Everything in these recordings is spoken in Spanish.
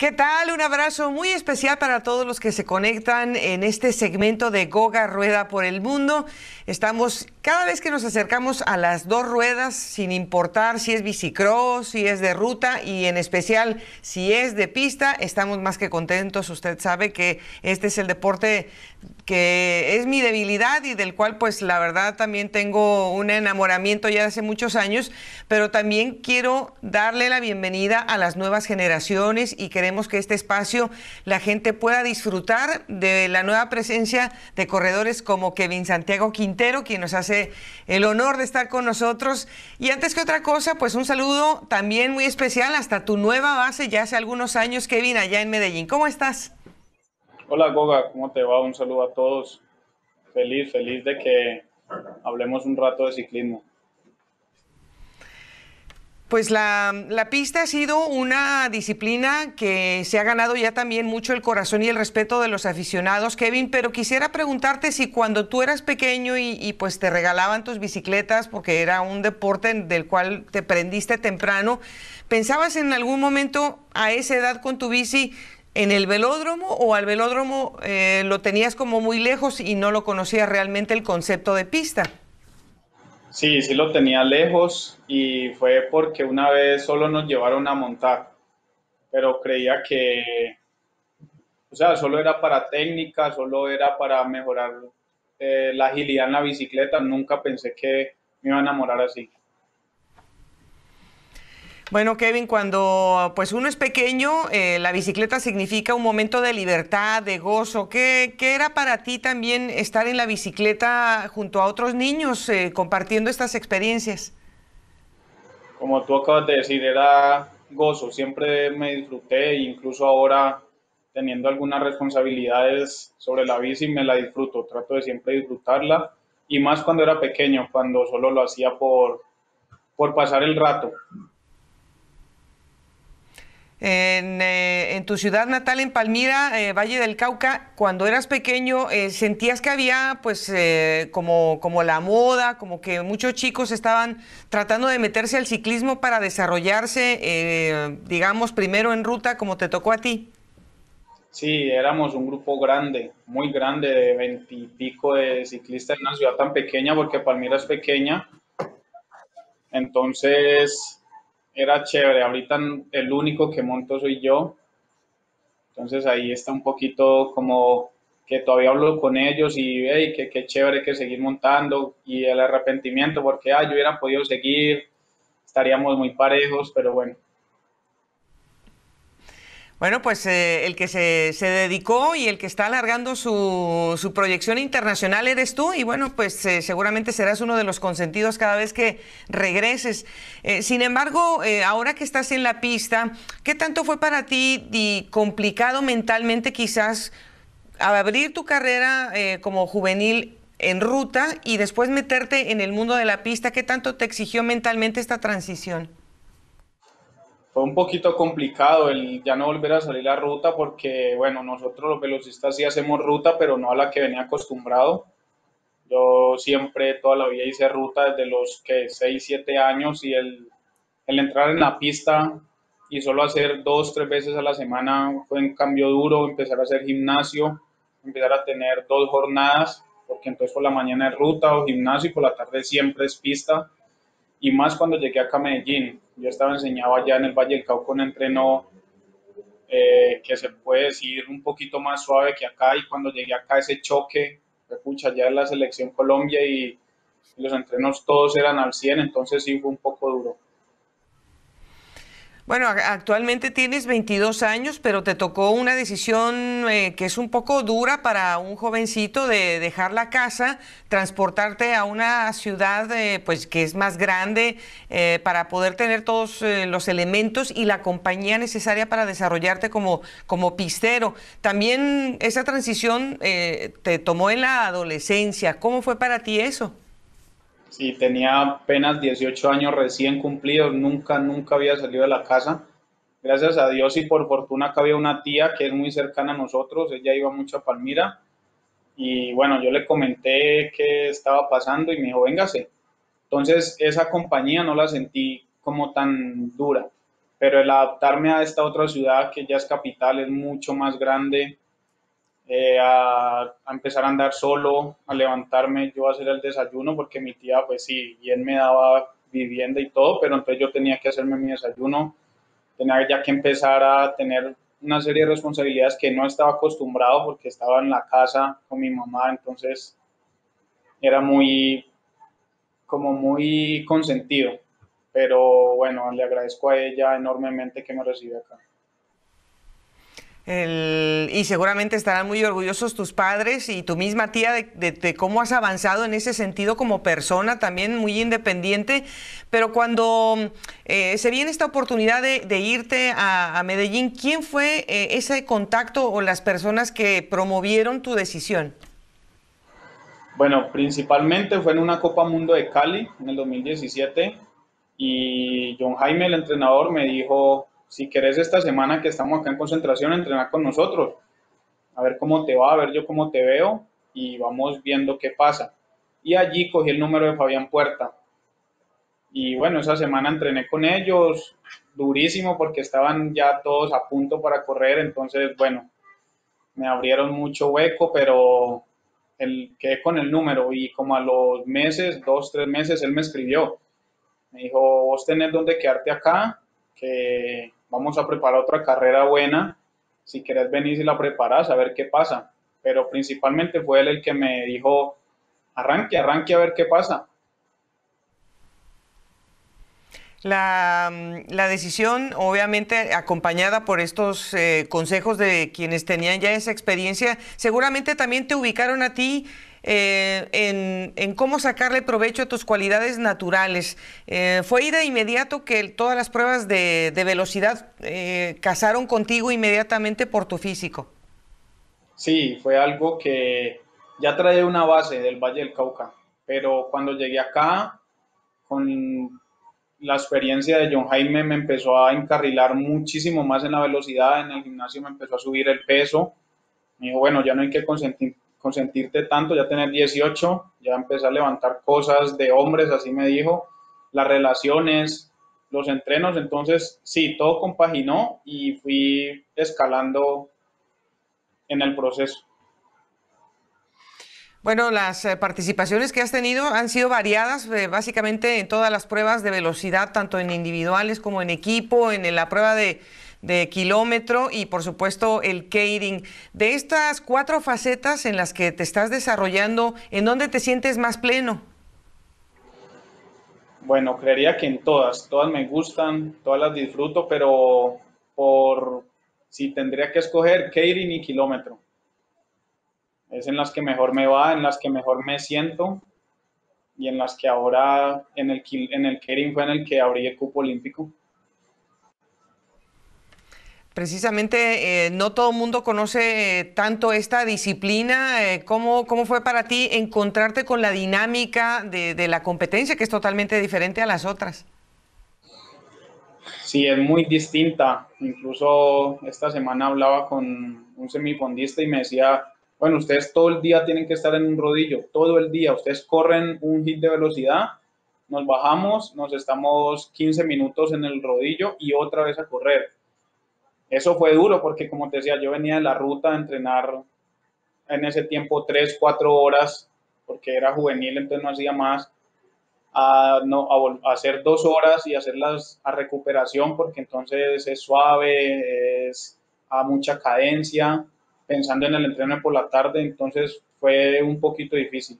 ¿Qué tal? Un abrazo muy especial para todos los que se conectan en este segmento de Goga Rueda por el Mundo. Estamos cada vez que nos acercamos a las dos ruedas, sin importar si es bicicross, si es de ruta y en especial si es de pista, estamos más que contentos. Usted sabe que este es el deporte que es mi debilidad y del cual pues la verdad también tengo un enamoramiento ya hace muchos años, pero también quiero darle la bienvenida a las nuevas generaciones y queremos que este espacio la gente pueda disfrutar de la nueva presencia de corredores como Kevin Santiago Quintero, quien nos hace el honor de estar con nosotros. Y antes que otra cosa, pues un saludo también muy especial hasta tu nueva base ya hace algunos años, Kevin, allá en Medellín. ¿Cómo estás? Hola Goga, ¿cómo te va? Un saludo a todos. Feliz, feliz de que hablemos un rato de ciclismo. Pues la, pista ha sido una disciplina que se ha ganado ya también mucho el corazón y el respeto de los aficionados, Kevin, pero quisiera preguntarte si cuando tú eras pequeño y, y, pues te regalaban tus bicicletas, porque era un deporte del cual te prendiste temprano, ¿pensabas en algún momento a esa edad con tu bici en el velódromo o al velódromo eh, lo tenías como muy lejos y no lo conocías realmente el concepto de pista? Sí, sí lo tenía lejos y fue porque una vez solo nos llevaron a montar, pero creía que, o sea, solo era para técnica, solo era para mejorar eh, la agilidad en la bicicleta, nunca pensé que me iba a enamorar así. Bueno, Kevin, cuando pues uno es pequeño, eh, la bicicleta significa un momento de libertad, de gozo. ¿Qué, era para ti también estar en la bicicleta junto a otros niños eh, compartiendo estas experiencias? Como tú acabas de decir, era gozo. Siempre me disfruté, incluso ahora teniendo algunas responsabilidades sobre la bici, me la disfruto. Trato de siempre disfrutarla y más cuando era pequeño, cuando solo lo hacía por, por pasar el rato. Eh, en, tu ciudad natal, en Palmira, eh, Valle del Cauca, cuando eras pequeño, eh, ¿sentías que había pues como, como la moda, como que muchos chicos estaban tratando de meterse al ciclismo para desarrollarse, digamos, primero en ruta, como te tocó a ti? Sí, éramos un grupo grande, muy grande, de veintipico de ciclistas en una ciudad tan pequeña, porque Palmira es pequeña. Entonces, era chévere. Ahorita el único que monto soy yo. Entonces ahí está un poquito como que todavía hablo con ellos y hey, que qué chévere que seguir montando y el arrepentimiento porque ah, yo hubiera podido seguir, estaríamos muy parejos, pero bueno, bueno, pues eh, el que se, dedicó y el que está alargando su, proyección internacional eres tú y bueno, pues eh, seguramente serás uno de los consentidos cada vez que regreses. Eh, sin embargo, ahora que estás en la pista, ¿qué tanto fue para ti y complicado mentalmente quizás abrir tu carrera como juvenil en ruta y después meterte en el mundo de la pista? ¿Qué tanto te exigió mentalmente esta transición? Fue un poquito complicado el ya no volver a salir a ruta porque, bueno, nosotros los velocistas sí hacemos ruta, pero no a la que venía acostumbrado. Yo siempre, toda la vida hice ruta desde los que 6, 7 años y el, el entrar en la pista y solo hacer dos, tres veces a la semana fue un cambio duro, empezar a hacer gimnasio, empezar a tener dos jornadas, porque entonces por la mañana es ruta o gimnasio y por la tarde siempre es pista y más cuando llegué acá a Medellín. Yo estaba enseñado allá en el Valle del Cauca un entreno eh, que se puede decir un poquito más suave que acá y cuando llegué acá ese choque, escucha ya en la selección Colombia y, y los entrenos todos eran al 100, entonces sí fue un poco duro. Bueno, actualmente tienes 22 años, pero te tocó una decisión eh, que es un poco dura para un jovencito de dejar la casa, transportarte a una ciudad eh, pues que es más grande eh, para poder tener todos los elementos y la compañía necesaria para desarrollarte como, como pistero. También esa transición te tomó en la adolescencia. ¿Cómo fue para ti eso? Sí, tenía apenas 18 años recién cumplidos, nunca, nunca había salido de la casa. Gracias a Dios y por fortuna que había una tía que es muy cercana a nosotros, ella iba mucho a Palmira y bueno, yo le comenté qué estaba pasando y me dijo, véngase. Entonces esa compañía no la sentí como tan dura. pero el adaptarme a esta otra ciudad que ya es capital, es mucho más grande, eh, a, empezar a andar solo, a levantarme yo a hacer el desayuno, porque mi tía, pues sí, bien me daba vivienda y todo, pero entonces yo tenía que hacerme mi desayuno, tenía ya que empezar a tener una serie de responsabilidades que no estaba acostumbrado porque estaba en la casa con mi mamá, entonces era muy, como muy consentido. Pero bueno, le agradezco a ella enormemente que me recibe acá. Y seguramente estarán muy orgullosos tus padres y tu misma tía de, cómo has avanzado en ese sentido como persona, también muy independiente. Pero cuando eh, se viene esta oportunidad de, irte a, Medellín, ¿quién fue eh, ese contacto o las personas que promovieron tu decisión? Bueno, principalmente fue en una Copa Mundo de Cali en el 2017 y John Jaime, el entrenador, me dijo, si querés esta semana que estamos acá en concentración, entrenar con nosotros, a ver cómo te va, a ver yo cómo te veo y vamos viendo qué pasa. Y allí cogí el número de Fabián Puerta. Y bueno, esa semana entrené con ellos, durísimo porque estaban ya todos a punto para correr, entonces bueno, me abrieron mucho hueco, pero el, quedé con el número y como a los meses, dos, tres meses, él me escribió. Me dijo, vos tenés donde quedarte acá, que vamos a preparar otra carrera buena. Si querés venir y la preparas, a ver qué pasa. Pero principalmente fue él el que me dijo, arranque, arranque a ver qué pasa. La, la, decisión, obviamente acompañada por estos eh, consejos de quienes tenían ya esa experiencia, seguramente también te ubicaron a ti eh, en, cómo sacarle provecho a tus cualidades naturales. Eh, ¿Fue ahí de inmediato que todas las pruebas de, velocidad casaron contigo inmediatamente por tu físico? Sí, fue algo que ya traía una base del Valle del Cauca, pero cuando llegué acá, con la experiencia de John Jaime me empezó a encarrilar muchísimo más en la velocidad, en el gimnasio me empezó a subir el peso. Me dijo, bueno, ya no hay que consentir, consentirte tanto, ya tener 18, ya empecé a levantar cosas de hombres, así me dijo, las relaciones, los entrenos, entonces sí, todo compaginó y fui escalando en el proceso. Bueno, las eh, participaciones que has tenido han sido variadas, eh, básicamente en todas las pruebas de velocidad, tanto en individuales como en equipo, en la prueba de, kilómetro y por supuesto el catering. De estas cuatro facetas en las que te estás desarrollando, ¿en dónde te sientes más pleno? Bueno, creería que en todas, todas me gustan, todas las disfruto, pero por si tendría que escoger catering y kilómetro es en las que mejor me va, en las que mejor me siento y en las que ahora en el, en el fue en el que abrí el cupo olímpico. Precisamente, eh, no todo el mundo conoce tanto esta disciplina. Eh, ¿cómo, ¿cómo, fue para ti encontrarte con la dinámica de, de, la competencia, que es totalmente diferente a las otras? Sí, es muy distinta. Incluso esta semana hablaba con un semifondista y me decía, bueno, ustedes todo el día tienen que estar en un rodillo, todo el día. Ustedes corren un hit de velocidad, nos bajamos, nos estamos 15 minutos en el rodillo y otra vez a correr. Eso fue duro porque, como te decía, yo venía de la ruta a entrenar en ese tiempo 3, 4 horas, porque era juvenil, entonces no hacía más, a, no, a, hacer dos horas y hacerlas a recuperación, porque entonces es suave, es a mucha cadencia pensando en el entreno por la tarde, entonces fue un poquito difícil.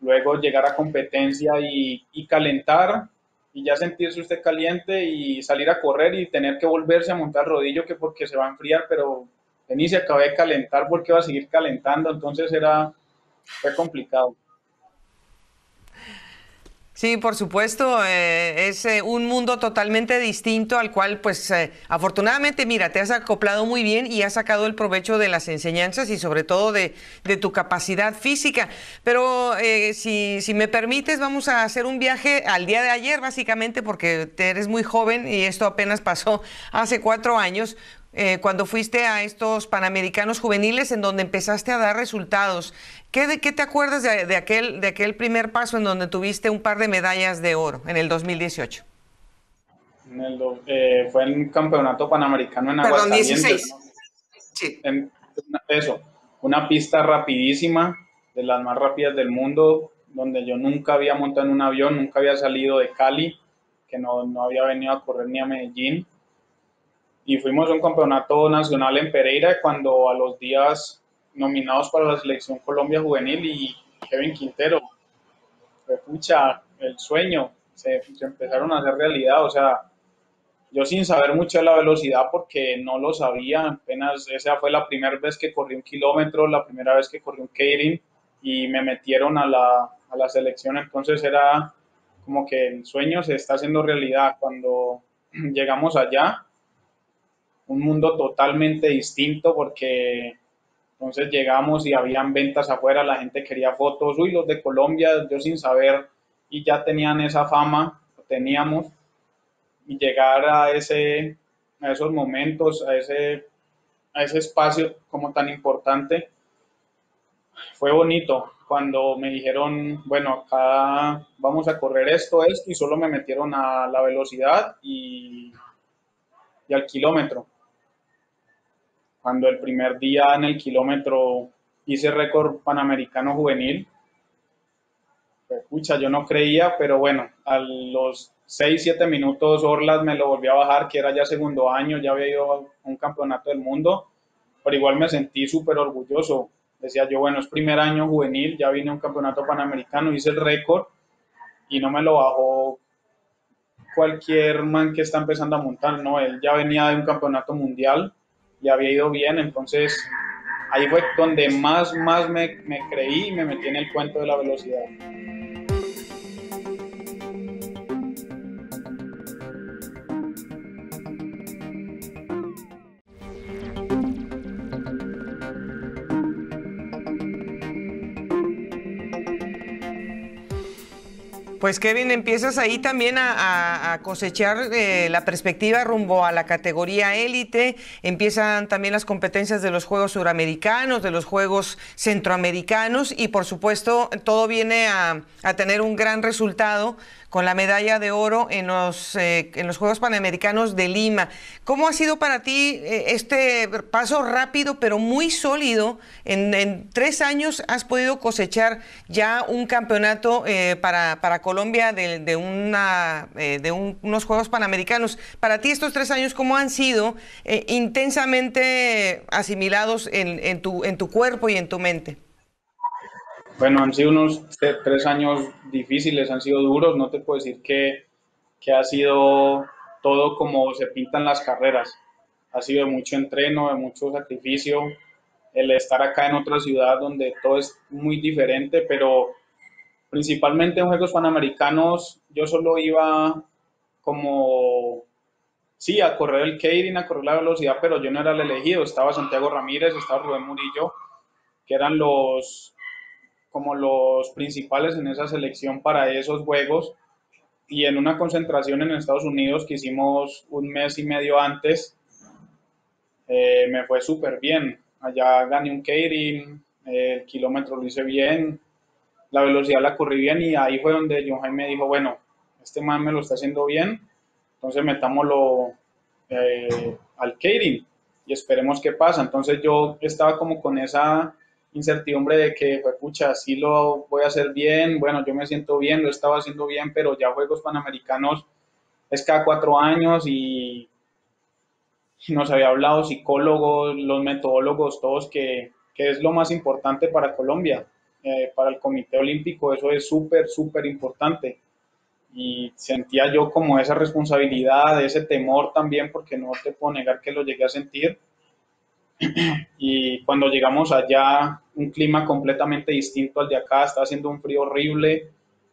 Luego llegar a competencia y, calentar y ya sentirse usted caliente y salir a correr y tener que volverse a montar rodillo que porque se va a enfriar, pero ni se acabé de calentar porque va a seguir calentando, entonces era, fue complicado. Sí, por supuesto, eh, es eh, un mundo totalmente distinto al cual, pues, eh, afortunadamente, mira, te has acoplado muy bien y has sacado el provecho de las enseñanzas y sobre todo de, tu capacidad física. Pero si, si, me permites, vamos a hacer un viaje al día de ayer, básicamente, porque eres muy joven y esto apenas pasó hace cuatro años. Eh, cuando fuiste a estos Panamericanos juveniles en donde empezaste a dar resultados. ¿Qué, de, qué te acuerdas de, aquel, de aquel primer paso en donde tuviste un par de medallas de oro en el 2018? Eh, fue en un campeonato panamericano en Perdón, 16. Sí. eso, una pista rapidísima, de las más rápidas del mundo, donde yo nunca había montado en un avión, nunca había salido de Cali, que no, no había venido a correr ni a Medellín. Y fuimos a un campeonato nacional en Pereira cuando a los días nominados para la selección Colombia Juvenil y Kevin Quintero, pucha, el sueño, se, se empezaron a hacer realidad, o sea, yo sin saber mucho de la velocidad porque no lo sabía, apenas esa fue la primera vez que corrí un kilómetro, la primera vez que corrí un Keirin y me metieron a la, a la selección, entonces era como que el sueño se está haciendo realidad. Cuando llegamos allá, un mundo totalmente distinto porque entonces llegamos y habían ventas afuera, la gente quería fotos, uy, los de Colombia, yo sin saber, y ya tenían esa fama, teníamos, y llegar a, ese, a esos momentos, a ese, a ese espacio como tan importante, fue bonito. Cuando me dijeron, bueno, acá vamos a correr esto, esto, y solo me metieron a la velocidad y, y al kilómetro. Cuando el primer día en el kilómetro hice récord panamericano juvenil, escucha, yo no creía, pero bueno, a los 6, 7 minutos Orlas me lo volvió a bajar, que era ya segundo año, ya había ido a un campeonato del mundo, pero igual me sentí súper orgulloso. Decía yo, bueno, es primer año juvenil, ya vine a un campeonato panamericano, hice el récord y no me lo bajó cualquier man que está empezando a montar, no, él ya venía de un campeonato mundial y había ido bien, entonces ahí fue donde más, más me, me creí y me metí en el cuento de la velocidad. Pues Kevin, empiezas ahí también a, cosechar eh, la perspectiva rumbo a la categoría élite, empiezan también las competencias de los Juegos Suramericanos, de los Juegos Centroamericanos y por supuesto todo viene a, a tener un gran resultado con la medalla de oro en los, eh, en los Juegos Panamericanos de Lima. ¿Cómo ha sido para ti eh, este paso rápido pero muy sólido? En, tres años has podido cosechar ya un campeonato eh, para, para, Colombia de, una, de unos Juegos Panamericanos. Para ti estos tres años, ¿cómo han sido intensamente asimilados en, en, tu, en tu cuerpo y en tu mente? Bueno, han sido unos tres años difíciles, han sido duros, no te puedo decir que, que ha sido todo como se pintan las carreras. Ha sido de mucho entreno, de mucho sacrificio, el estar acá en otra ciudad donde todo es muy diferente, pero principalmente en Juegos Panamericanos yo solo iba como, sí, a correr el Keirin, a correr la velocidad, pero yo no era el elegido, estaba Santiago Ramírez, estaba Rubén Murillo, que eran los, como los principales en esa selección para esos juegos y en una concentración en Estados Unidos que hicimos un mes y medio antes, eh, me fue súper bien. Allá gané un Keirin, el kilómetro lo hice bien, la velocidad la corrí bien y ahí fue donde John Jaime me dijo, bueno, este man me lo está haciendo bien, entonces metámoslo eh, al Keirin y esperemos qué pasa. Entonces yo estaba como con esa incertidumbre de que, pues, pucha, sí lo voy a hacer bien, bueno, yo me siento bien, lo estaba haciendo bien, pero ya Juegos Panamericanos es cada cuatro años y nos había hablado psicólogos, los metodólogos, todos, que, que es lo más importante para Colombia, eh, para el Comité Olímpico, eso es súper, súper importante. Y sentía yo como esa responsabilidad, ese temor también, porque no te puedo negar que lo llegué a sentir y cuando llegamos allá, un clima completamente distinto al de acá, estaba haciendo un frío horrible,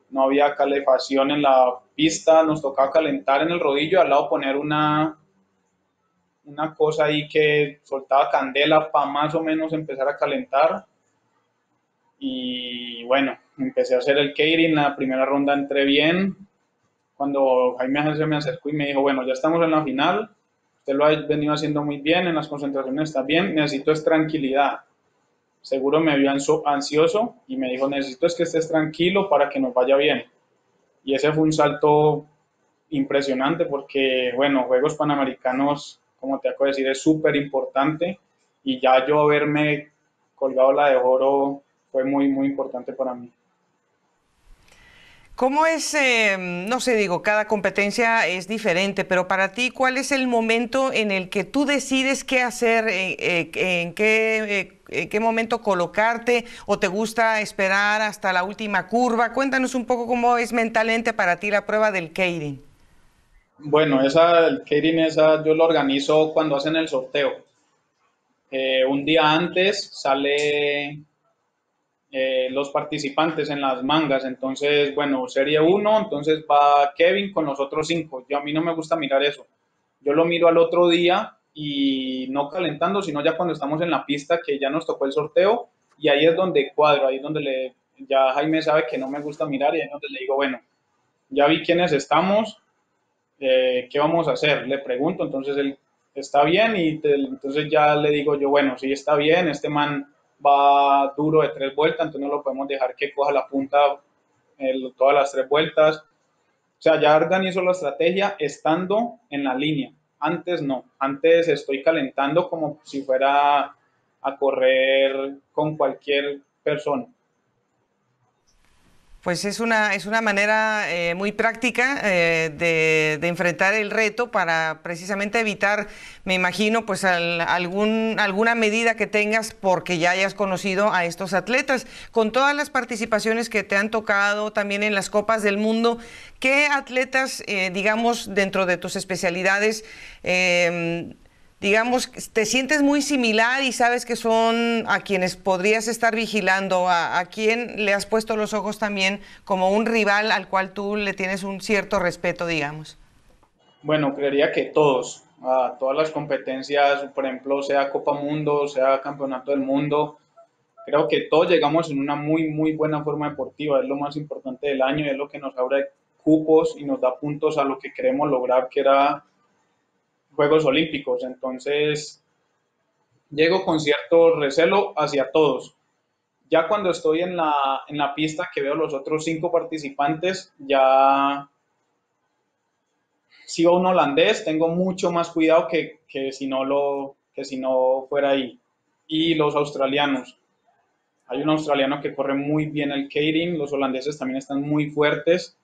no había calefacción en la pista, nos tocaba calentar en el rodillo, al lado poner una, una cosa ahí que soltaba candela para más o menos empezar a calentar. Y bueno, empecé a hacer el catering, la primera ronda entré bien. Cuando Jaime se me acercó y me dijo, bueno, ya estamos en la final, Usted lo ha venido haciendo muy bien, en las concentraciones está bien, necesito es tranquilidad. Seguro me vio ansioso y me dijo, necesito es que estés tranquilo para que nos vaya bien. Y ese fue un salto impresionante porque, bueno, Juegos Panamericanos, como te acabo de decir, es súper importante y ya yo haberme colgado la de oro fue muy, muy importante para mí. ¿Cómo es, em, no sé, digo, cada competencia es diferente, pero para ti, ¿cuál es el momento en el que tú decides qué hacer, eh, eh, en, qué, eh, qué, momento colocarte o te gusta esperar hasta la última curva? Cuéntanos un poco cómo es mentalmente para ti la prueba del Keirin. Bueno, esa, el Keirin, esa yo lo organizo cuando hacen el sorteo. un día antes sale eh, los participantes en las mangas. Entonces, bueno, serie 1, entonces va Kevin con los otros cinco. Yo a mí no me gusta mirar eso. Yo lo miro al otro día y no calentando, sino ya cuando estamos en la pista que ya nos tocó el sorteo y ahí es donde cuadro, ahí es donde le, ya Jaime sabe que no me gusta mirar y ahí es donde le digo, bueno, ya vi quiénes estamos, eh, ¿qué vamos a hacer? Le pregunto, entonces él está bien y entonces ya le digo yo, bueno, sí está bien, este man va duro de tres vueltas, entonces no lo podemos dejar que coja la punta todas las tres vueltas. O sea, ya organizo la estrategia estando en la línea. Antes no, antes estoy calentando como si fuera a correr con cualquier persona. Pues es una, es una manera eh, muy práctica eh, de, enfrentar el reto para precisamente evitar, me imagino, pues algún, alguna medida que tengas porque ya hayas conocido a estos atletas. Con todas las participaciones que te han tocado también en las Copas del Mundo, ¿qué atletas, eh, digamos, dentro de tus especialidades, digamos, te sientes muy similar y sabes que son a quienes podrías estar vigilando, a, a quien le has puesto los ojos también como un rival al cual tú le tienes un cierto respeto, digamos? Bueno, creería que todos, a todas las competencias, por ejemplo, sea Copa Mundo, sea Campeonato del Mundo, creo que todos llegamos en una muy, muy buena forma deportiva, es lo más importante del año, es lo que nos abre cupos y nos da puntos a lo que queremos lograr, que era Juegos Olímpicos. Entonces, llego con cierto recelo hacia todos. Ya cuando estoy en la, en la pista que veo los otros cinco participantes, ya si un holandés, tengo mucho más cuidado que, que, si no lo, que si no fuera ahí. Y los australianos. Hay un australiano que corre muy bien el Keirin, los holandeses también están muy fuertes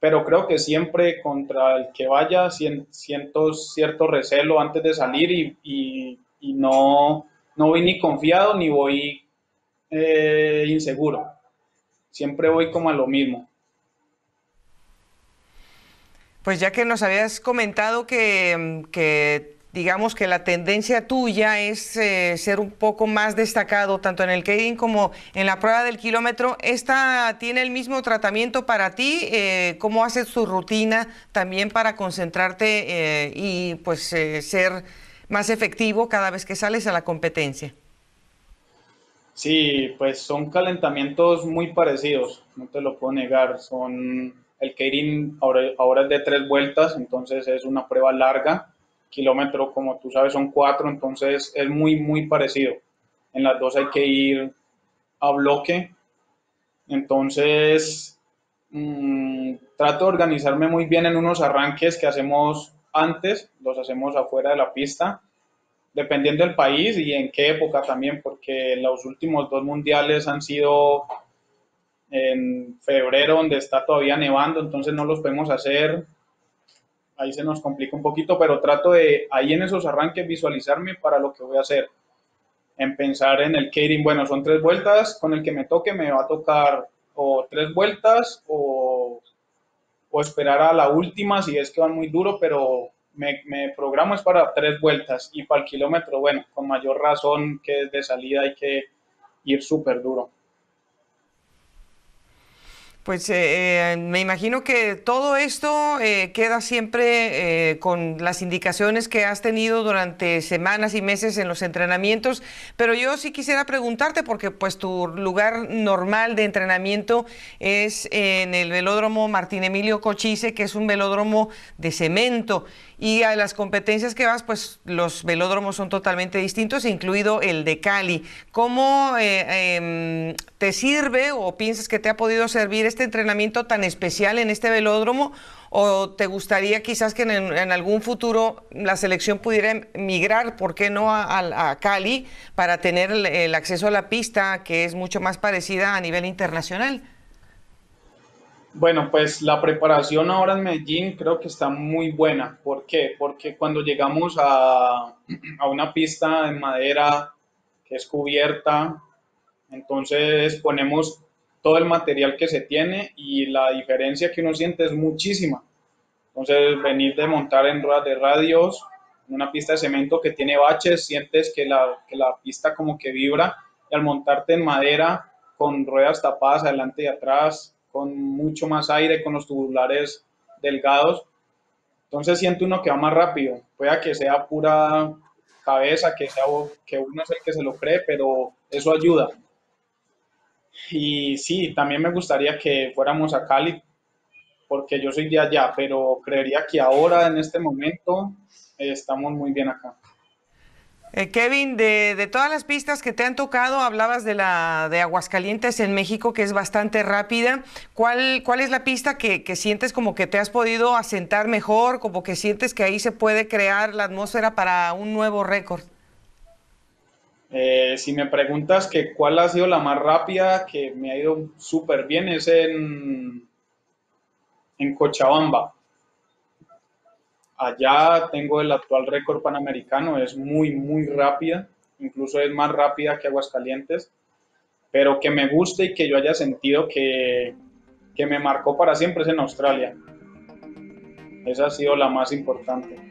pero creo que siempre contra el que vaya siento cierto recelo antes de salir y, no, no voy ni confiado ni voy eh, inseguro. Siempre voy como a lo mismo. Pues ya que nos habías comentado que, que digamos que la tendencia tuya es eh, ser un poco más destacado tanto en el Keirin como en la prueba del kilómetro. ¿Esta tiene el mismo tratamiento para ti? Eh, ¿Cómo haces tu rutina también para concentrarte eh, y pues ser más efectivo cada vez que sales a la competencia? Sí, pues son calentamientos muy parecidos, no te lo puedo negar. Son el Keirin ahora, ahora es de tres vueltas, entonces es una prueba larga kilómetro, como tú sabes, son cuatro, entonces es muy, muy parecido. En las dos hay que ir a bloque. Entonces, mm, trato de organizarme muy bien en unos arranques que hacemos antes, los hacemos afuera de la pista, dependiendo del país y en qué época también, porque los últimos dos mundiales han sido en febrero, donde está todavía nevando, entonces no los podemos hacer ahí se nos complica un poquito, pero trato de ahí en esos arranques visualizarme para lo que voy a hacer. En pensar en el catering, bueno, son tres vueltas, con el que me toque me va a tocar o tres vueltas o, esperar a la última si es que van muy duro, pero me, me, programo es para tres vueltas y para el kilómetro, bueno, con mayor razón que de salida hay que ir súper duro. Pues eh, eh, me imagino que todo esto eh, queda siempre con las indicaciones que has tenido durante semanas y meses en los entrenamientos, pero yo sí quisiera preguntarte, porque pues tu lugar normal de entrenamiento es en el velódromo Martín Emilio Cochise, que es un velódromo de cemento. Y a las competencias que vas, pues los velódromos son totalmente distintos, incluido el de Cali. ¿Cómo eh, em, te sirve o piensas que te ha podido servir este entrenamiento tan especial en este velódromo? ¿O te gustaría quizás que en, algún futuro la selección pudiera migrar, por qué no, a, Cali para tener el acceso a la pista que es mucho más parecida a nivel internacional? Bueno, pues la preparación ahora en Medellín creo que está muy buena. ¿Por qué? Porque cuando llegamos a, una pista en madera que es cubierta, entonces ponemos todo el material que se tiene y la diferencia que uno siente es muchísima. Entonces, venir de montar en ruedas de radios, en una pista de cemento que tiene baches, sientes que la, que la pista como que vibra y al montarte en madera con ruedas tapadas adelante y atrás, con mucho más aire, con los tubulares delgados. Entonces siente uno que va más rápido. Puede que sea pura cabeza, que, sea, que uno es el que se lo cree, pero eso ayuda. Y sí, también me gustaría que fuéramos a Cali, porque yo soy de allá, pero creería que ahora, en este momento, estamos muy bien acá. Eh, Kevin, de, todas las pistas que te han tocado, hablabas de la de Aguascalientes en México, que es bastante rápida. ¿Cuál, cuál es la pista que, sientes como que te has podido asentar mejor, como que sientes que ahí se puede crear la atmósfera para un nuevo récord? Eh, si me preguntas que cuál ha sido la más rápida, que me ha ido súper bien, es en, en Cochabamba. Allá tengo el actual récord panamericano, es muy, muy rápida, incluso es más rápida que Aguascalientes, pero que me guste y que yo haya sentido que, que me marcó para siempre es en Australia. Esa ha sido la más importante.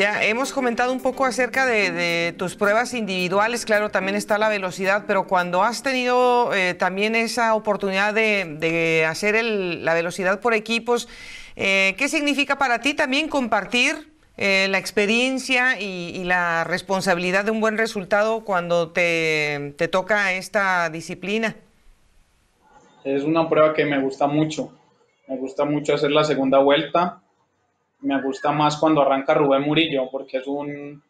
Ya hemos comentado un poco acerca de, tus pruebas individuales, claro, también está la velocidad, pero cuando has tenido eh, también esa oportunidad de, hacer la velocidad por equipos, eh, ¿qué significa para ti también compartir eh, la experiencia y, la responsabilidad de un buen resultado cuando te, te toca esta disciplina? Es una prueba que me gusta mucho. Me gusta mucho hacer la segunda vuelta me gusta más cuando arranca Rubén Murillo, porque es un,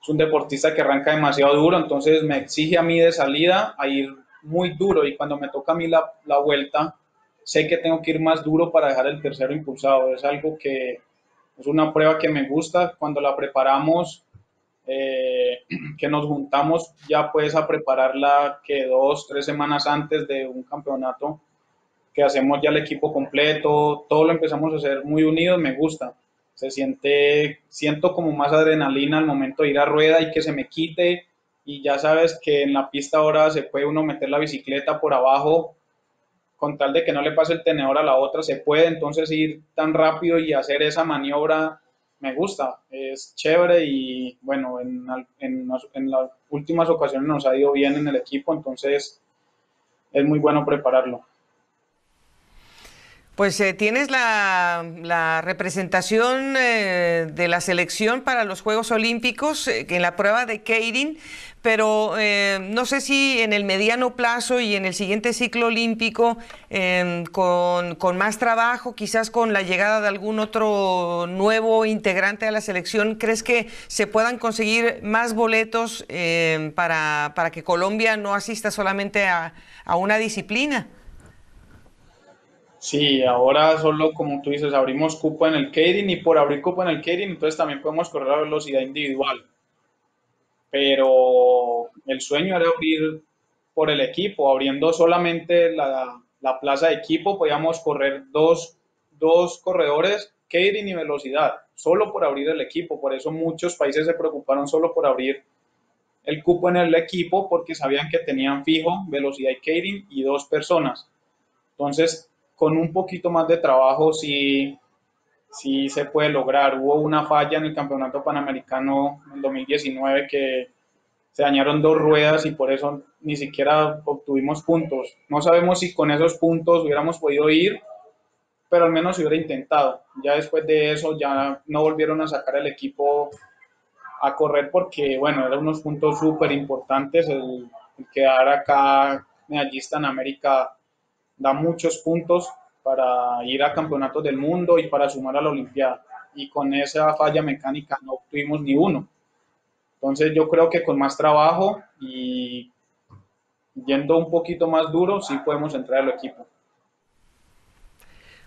es un deportista que arranca demasiado duro, entonces me exige a mí de salida a ir muy duro y cuando me toca a mí la, la vuelta, sé que tengo que ir más duro para dejar el tercero impulsado. Es algo que es una prueba que me gusta. Cuando la preparamos, eh, que nos juntamos ya pues a prepararla que dos, tres semanas antes de un campeonato, que hacemos ya el equipo completo, todo lo empezamos a hacer muy unidos, me gusta se siente, siento como más adrenalina al momento de ir a rueda y que se me quite y ya sabes que en la pista ahora se puede uno meter la bicicleta por abajo con tal de que no le pase el tenedor a la otra, se puede entonces ir tan rápido y hacer esa maniobra, me gusta, es chévere y bueno, en, en, en las últimas ocasiones nos ha ido bien en el equipo, entonces es muy bueno prepararlo. Pues eh, tienes la, representación eh, de la selección para los Juegos Olímpicos eh, en la prueba de Keirin, pero no sé si en el mediano plazo y en el siguiente ciclo olímpico, em, con, más trabajo, quizás con la llegada de algún otro nuevo integrante a la selección, ¿crees que se puedan conseguir más boletos em, para, que Colombia no asista solamente a una disciplina? Sí, ahora solo como tú dices, abrimos cupo en el Keirin y por abrir cupo en el Keirin, entonces también podemos correr a velocidad individual. Pero el sueño era abrir por el equipo, abriendo solamente la, plaza de equipo, podíamos correr dos, dos corredores, Keirin y velocidad, solo por abrir el equipo. Por eso muchos países se preocuparon solo por abrir el cupo en el equipo porque sabían que tenían fijo velocidad y Keirin y dos personas. Entonces, con un poquito más de trabajo sí, sí se puede lograr. Hubo una falla en el Campeonato Panamericano en 2019 que se dañaron dos ruedas y por eso ni siquiera obtuvimos puntos. No sabemos si con esos puntos hubiéramos podido ir, pero al menos se hubiera intentado. Ya después de eso ya no volvieron a sacar el equipo a correr porque, bueno, eran unos puntos súper importantes. El, quedar acá medallista en América da muchos puntos para ir a campeonatos del mundo y para sumar a la Olimpiada. Y con esa falla mecánica no obtuvimos ni uno. Entonces yo creo que con más trabajo y yendo un poquito más duro, sí podemos entrar al equipo.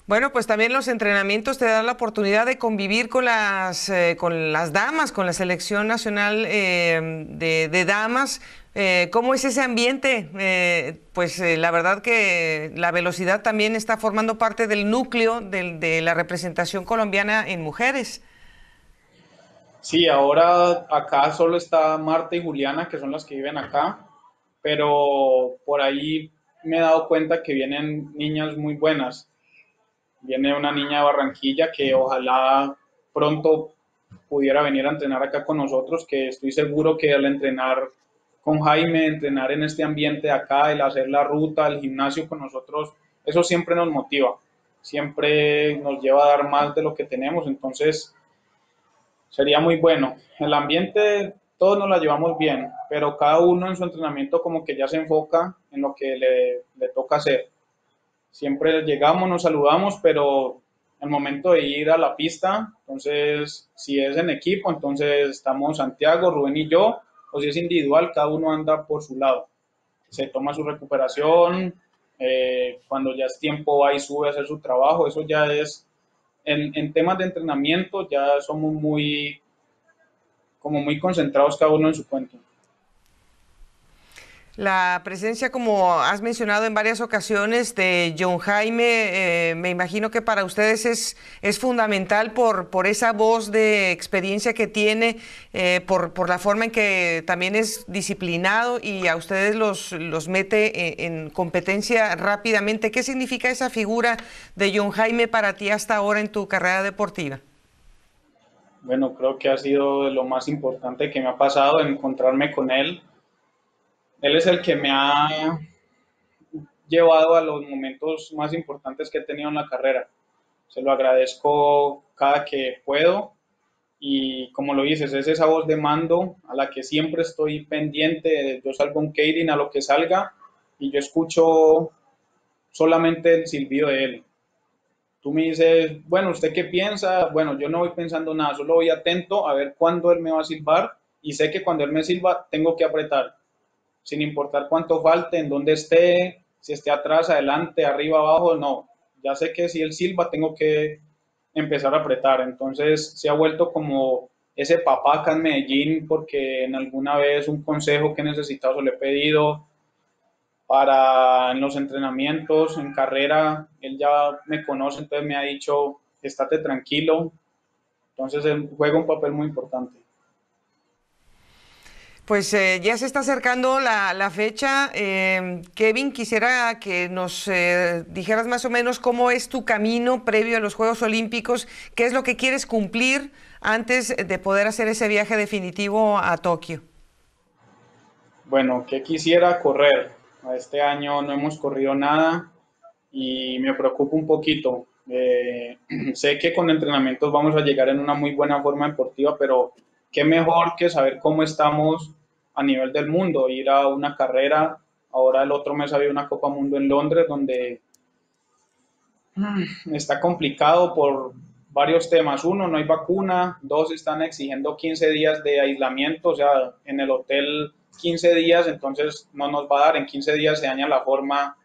Bueno, pues también los entrenamientos te dan la oportunidad de convivir con las, eh, con las damas, con la selección nacional eh, de, damas. Eh, ¿Cómo es ese ambiente? pues la verdad que la velocidad también está formando parte del núcleo de, la representación colombiana en mujeres. Sí, ahora acá solo está Marta y Juliana, que son las que viven acá, pero por ahí me he dado cuenta que vienen niñas muy buenas Viene una niña de Barranquilla que ojalá pronto pudiera venir a entrenar acá con nosotros, que estoy seguro que al entrenar con Jaime, entrenar en este ambiente de acá, el hacer la ruta, el gimnasio con nosotros, eso siempre nos motiva, siempre nos lleva a dar más de lo que tenemos, entonces sería muy bueno. El ambiente todos nos la llevamos bien, pero cada uno en su entrenamiento como que ya se enfoca en lo que le, le toca hacer siempre llegamos, nos saludamos, pero el momento de ir a la pista, entonces si es en equipo, entonces estamos Santiago, Rubén y yo, o si es individual, cada uno anda por su lado. Se toma su recuperación, eh, cuando ya es tiempo va y sube a hacer su trabajo, eso ya es, en, en temas de entrenamiento ya somos muy, como muy concentrados cada uno en su cuento. La presencia, como has mencionado en varias ocasiones, de John Jaime, eh, me imagino que para ustedes es, fundamental por, esa voz de experiencia que tiene, eh, por, la forma en que también es disciplinado y a ustedes los, mete en, en, competencia rápidamente. ¿Qué significa esa figura de John Jaime para ti hasta ahora en tu carrera deportiva? Bueno, creo que ha sido lo más importante que me ha pasado encontrarme con él él es el que me ha llevado a los momentos más importantes que he tenido en la carrera. Se lo agradezco cada que puedo y como lo dices, es esa voz de mando a la que siempre estoy pendiente. Yo salgo un Kading a lo que salga y yo escucho solamente el silbido de él. Tú me dices, bueno, ¿usted qué piensa? Bueno, yo no voy pensando nada, solo voy atento a ver cuándo él me va a silbar y sé que cuando él me silba tengo que apretar sin importar cuánto falte, en dónde esté, si esté atrás, adelante, arriba, abajo, no. Ya sé que si él silba tengo que empezar a apretar. Entonces se ha vuelto como ese papá acá en Medellín porque en alguna vez un consejo que he necesitado le he pedido para en los entrenamientos, en carrera, él ya me conoce, entonces me ha dicho, estate tranquilo. Entonces juega un papel muy importante. Pues eh, ya se está acercando la, fecha. Em, Kevin, quisiera que nos eh, dijeras más o menos cómo es tu camino previo a los Juegos Olímpicos, qué es lo que quieres cumplir antes de poder hacer ese viaje definitivo a Tokio. Bueno, que quisiera correr. Este año no hemos corrido nada y me preocupa un poquito. Eh, sé que con entrenamientos vamos a llegar en una muy buena forma deportiva, pero qué mejor que saber cómo estamos a nivel del mundo, ir a una carrera. Ahora el otro mes había una Copa Mundo en Londres donde mm, está complicado por varios temas. Uno, no hay vacuna. Dos, están exigiendo 15 días de aislamiento, o sea, en el hotel 15 días, entonces no nos va a dar. En 15 días se daña la forma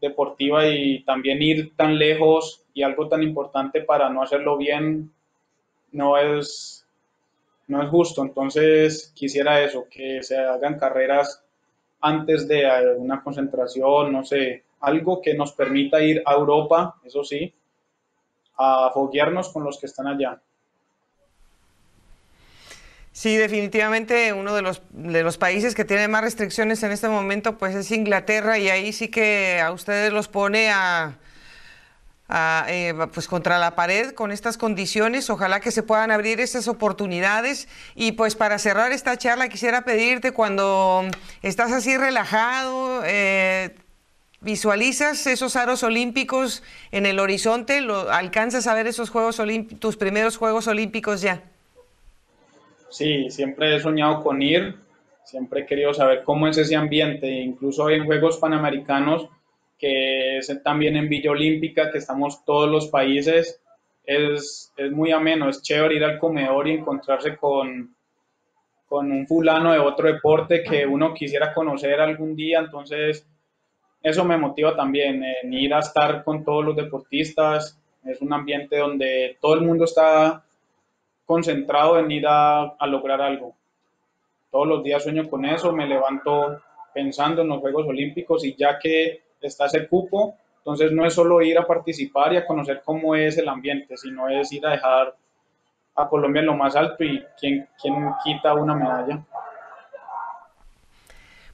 deportiva y también ir tan lejos y algo tan importante para no hacerlo bien no es no es justo. Entonces quisiera eso, que se hagan carreras antes de una concentración, no sé, algo que nos permita ir a Europa, eso sí, a foguearnos con los que están allá. Sí, definitivamente uno de los, de los países que tiene más restricciones en este momento pues es Inglaterra y ahí sí que a ustedes los pone a, eh, pues contra la pared con estas condiciones. Ojalá que se puedan abrir esas oportunidades. Y pues para cerrar esta charla quisiera pedirte cuando estás así relajado, eh, visualizas esos aros olímpicos en el horizonte, lo, alcanzas a ver esos Juegos tus primeros Juegos Olímpicos ya. Sí, siempre he soñado con ir, siempre he querido saber cómo es ese ambiente, incluso en Juegos Panamericanos, que es también en Villa Olímpica, que estamos todos los países, es, es muy ameno, es chévere ir al comedor y encontrarse con, con un fulano de otro deporte que uno quisiera conocer algún día, entonces eso me motiva también, en ir a estar con todos los deportistas, es un ambiente donde todo el mundo está concentrado en ir a, lograr algo. Todos los días sueño con eso, me levanto pensando en los Juegos Olímpicos y ya que está ese cupo, entonces no es solo ir a participar y a conocer cómo es el ambiente, sino es ir a dejar a Colombia en lo más alto y quién, quién quita una medalla.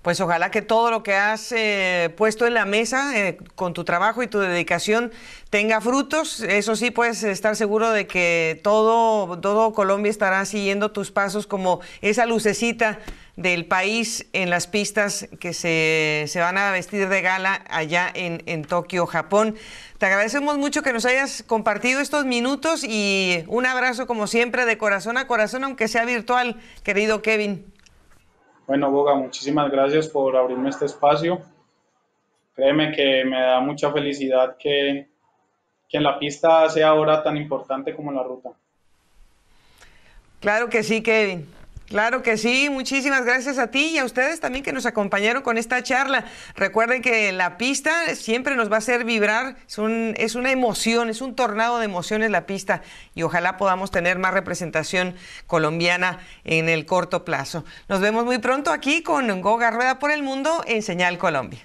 Pues ojalá que todo lo que has eh, puesto en la mesa eh, con tu trabajo y tu dedicación tenga frutos. Eso sí, puedes estar seguro de que todo, todo Colombia estará siguiendo tus pasos como esa lucecita del país en las pistas que se, se van a vestir de gala allá en, en Tokio, Japón. Te agradecemos mucho que nos hayas compartido estos minutos y un abrazo como siempre de corazón a corazón, aunque sea virtual, querido Kevin. Bueno, Boga, muchísimas gracias por abrirme este espacio. Créeme que me da mucha felicidad que, que en la pista sea ahora tan importante como en la ruta. Claro que sí, Kevin. Claro que sí, muchísimas gracias a ti y a ustedes también que nos acompañaron con esta charla. Recuerden que la pista siempre nos va a hacer vibrar, es, una emoción, es un tornado de emociones la pista y ojalá podamos tener más representación colombiana en el corto plazo. Nos vemos muy pronto aquí con Goga Rueda por el Mundo en Señal Colombia.